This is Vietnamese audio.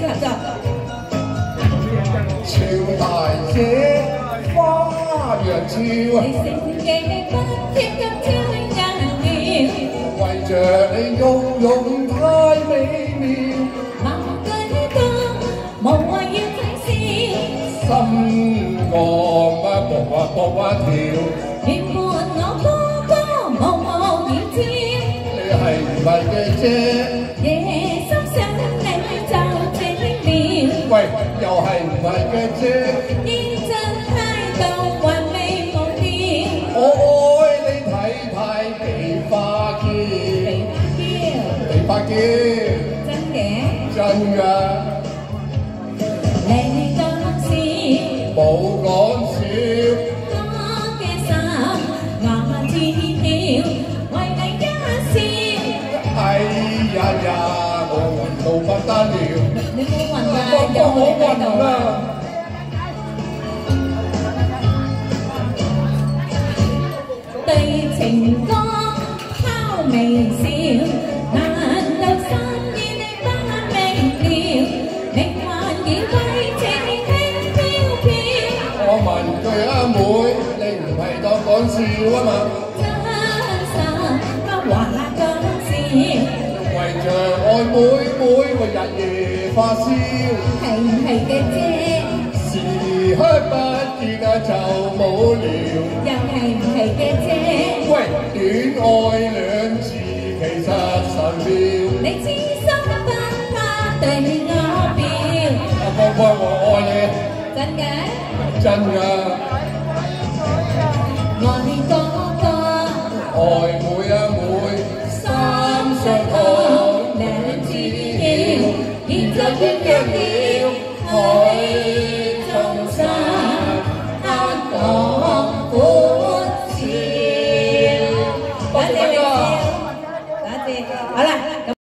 次合作。潮大姐花样俏，你成嘅不贴金超人妙，为着你拥拥太美妙，万句都无谓要睇笑，心肝啊搏啊搏啊跳，原伴我歌歌无无言招，你系唔系嘅啫？ 呀呀，我晕到不得了，你冇晕啊，我有我你喺度啊！ con xíu á mà. Ngoài trời ôi mũi mũi mà dạ về pha xiêu. Hay hay cái chê xì hơi ba chỉ là chào mẫu liều. Dạ hay hay cái chê quay đến ôi lên chi 讲笑，为着爱妹妹，我日夜发烧，系唔系嘅啫？时刻不见啊就冇聊。又系唔系嘅啫？喂，恋爱两字其实神妙，你知心不怕对我表，阿芳芳我爱你，真嘅真㗎，爱哥哥，爱妹啊妹，三双痛两字晓，现在偏一了去。